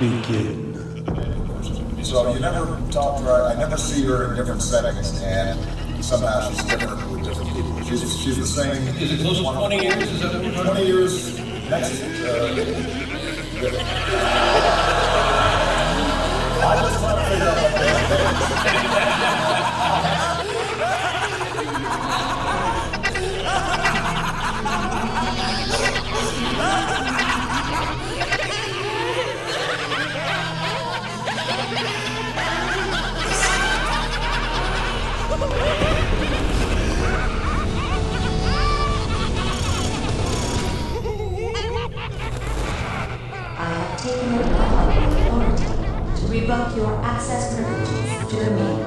begin. So you never talk to her. I never see her in different settings, and somehow she's different with different people. She's she's the same. Is it close to 20 years? Is that what we're Twenty years next. Uh, I just trying to figure out what that is. I taken the power and authority to revoke your access privileges to the main.